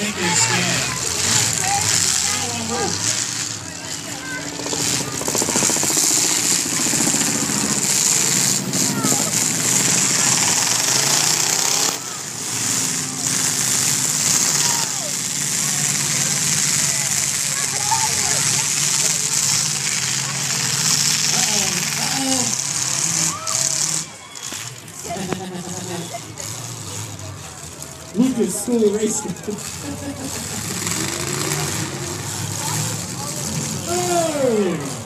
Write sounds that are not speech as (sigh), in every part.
think they scanned. Lucas School Race. (laughs) oh!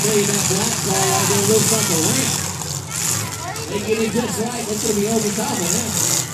Say that black car right there looks like a ramp. They get it just right. It's going to be over top of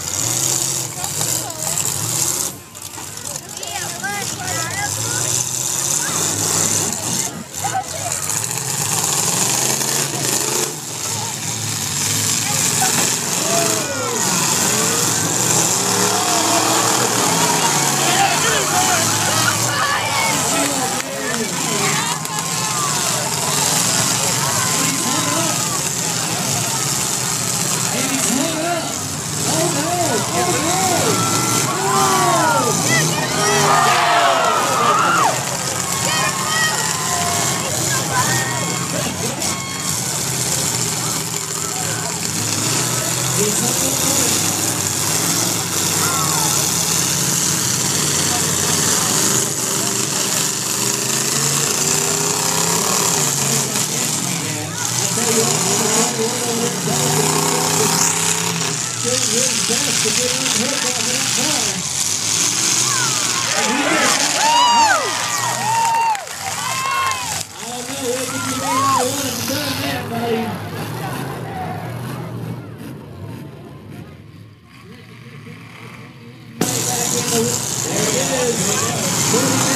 that. just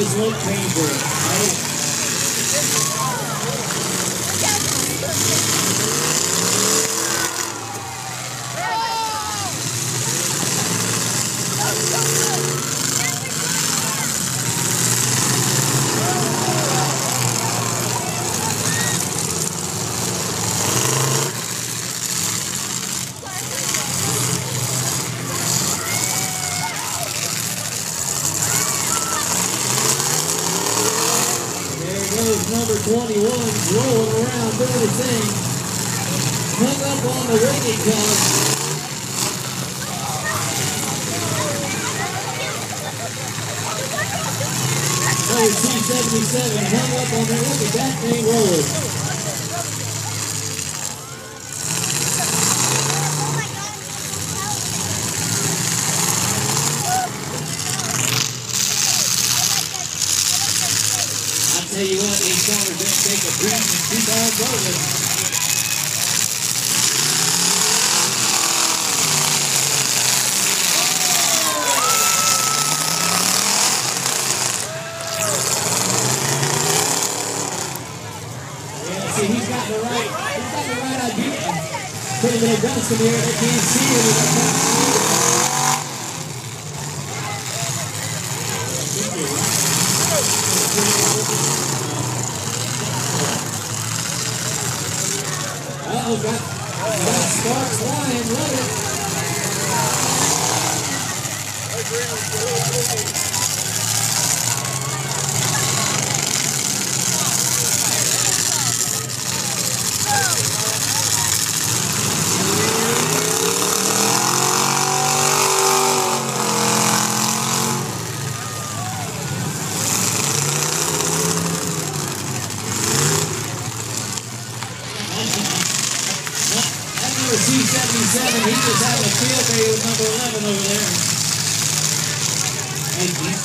look painful. number 21 around doing his thing. Hung up on the. Number 277 hung up on at that thing rolling. tell what, these take a breath and keep on idea. Put a little dust in here, they can't see it. C77, he just having a field day with number 11 over there. Hey, he's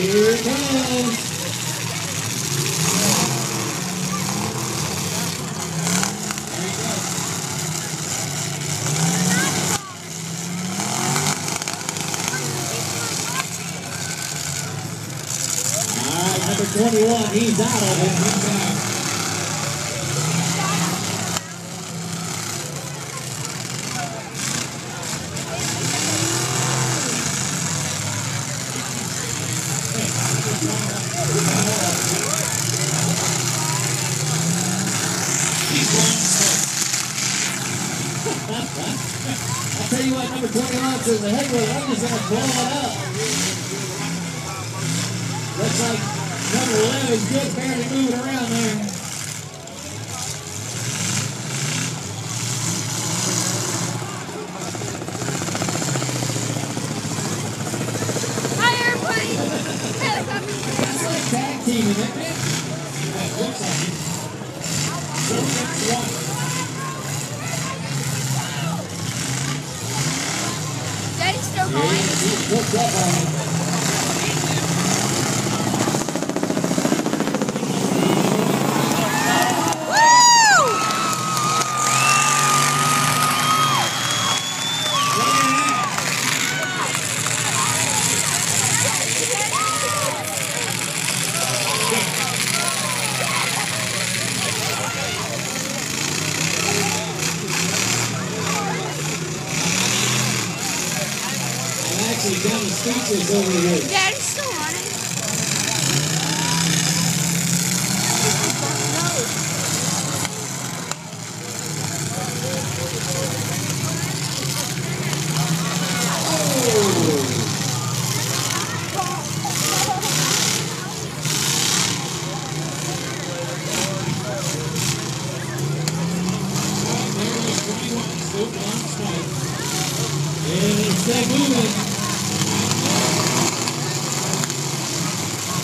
been there from the beginning. he's out of it. He's out. I'll tell you what, number 21 says the head was, I'm just going to blow it up. Looks like Number 11 is good, barely moving around there. Hi, everybody. That's like tag teaming, isn't it? looks like it. Daddy's still going. Yeah, he's speeches over here. Daddy's still running. And stay moving.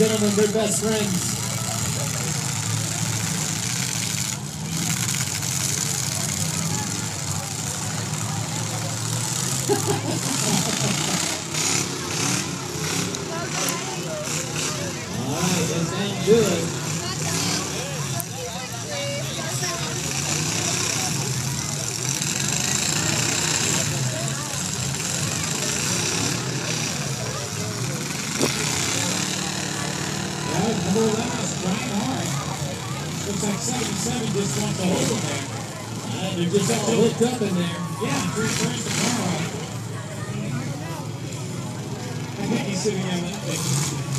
gentlemen, their best friends. (laughs) All right, that sounds good. 77 just wants to hold him there. Uh, they're just all hooked up in there. Yeah, three turns to car on. I think he's sitting on that thing.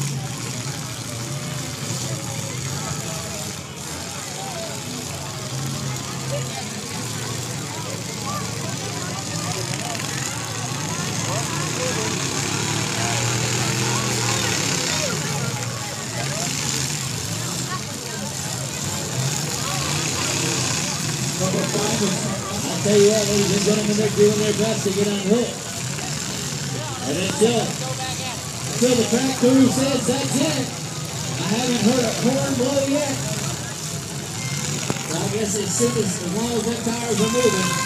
I'll tell you what, ladies and gentlemen, they're doing their best to get on unhooked. And until, until the track crew says that's it, I haven't heard a horn blow yet. So I guess soon as, long as them tires are moving,